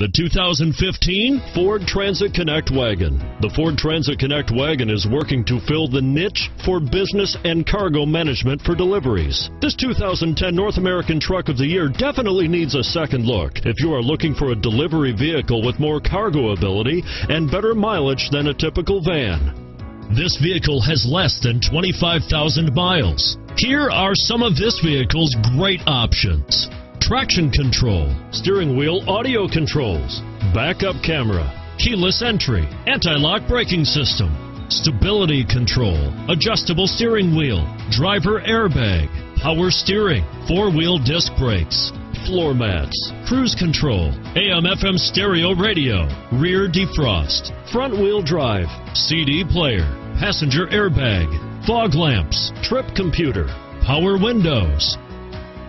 The 2015 Ford Transit Connect wagon. The Ford Transit Connect wagon is working to fill the niche for business and cargo management for deliveries. This 2010 North American Truck of the Year definitely needs a second look if you are looking for a delivery vehicle with more cargo ability and better mileage than a typical van. This vehicle has less than 25,000 miles. Here are some of this vehicle's great options traction control, steering wheel audio controls, backup camera, keyless entry, anti-lock braking system, stability control, adjustable steering wheel, driver airbag, power steering, four-wheel disc brakes, floor mats, cruise control, AM FM stereo radio, rear defrost, front wheel drive, CD player, passenger airbag, fog lamps, trip computer, power windows,